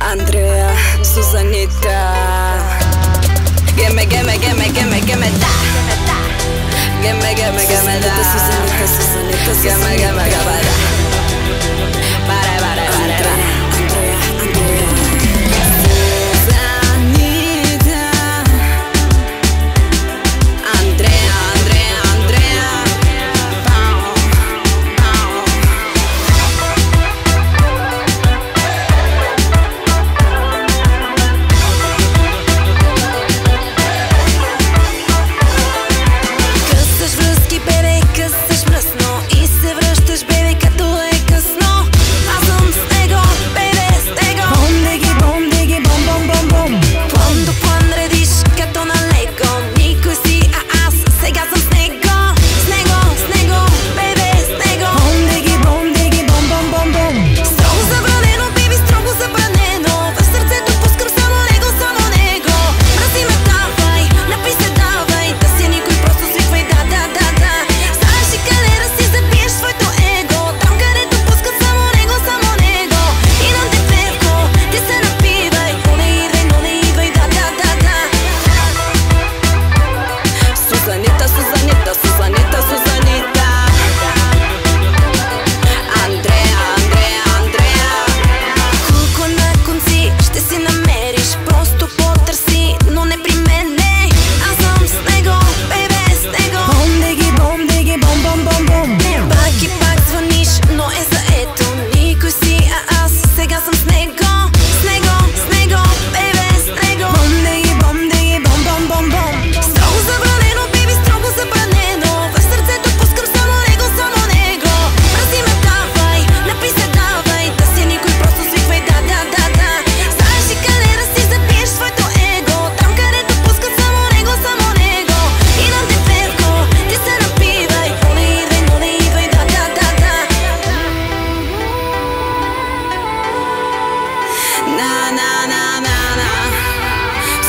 Andrea, Susanita. Gimme, gimme, gimme, gimme, gimme that. Gimme, gimme, gimme that. Susanita, Susanita, Susanita, gimme, gimme, gimme.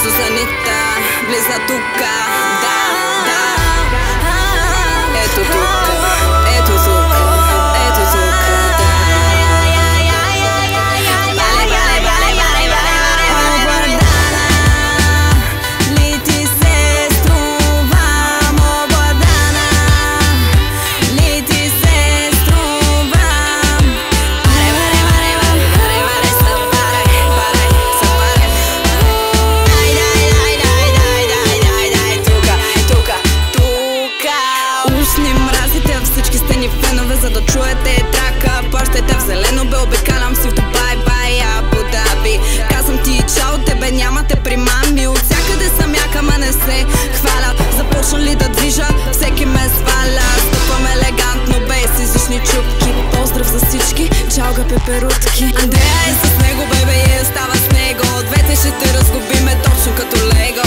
Suzanita, Blesa cá, da, da, é tudo. моята е трака Пощата в зелено бе обикалям свито бай бай Абу Даби Казвам ти чао, тебе няма те примами. От всякъде съм яка, ма не се хваля. Започна ли да движа, всеки ме сваля. Стъпвам елегантно, без излишни чупки. Поздрав за всички, чалга пеперутки Андрея е с него, бебе и е остава с него. Двете ще те разгубиме точно като лего.